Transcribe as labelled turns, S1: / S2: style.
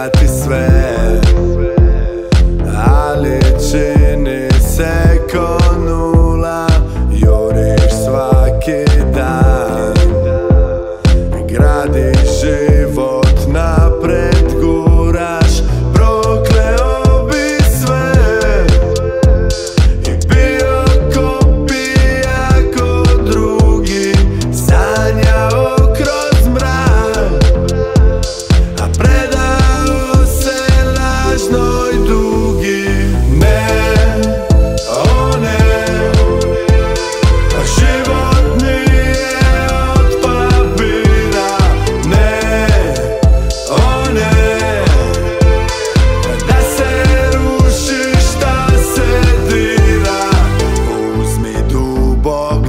S1: satisfeito Ball.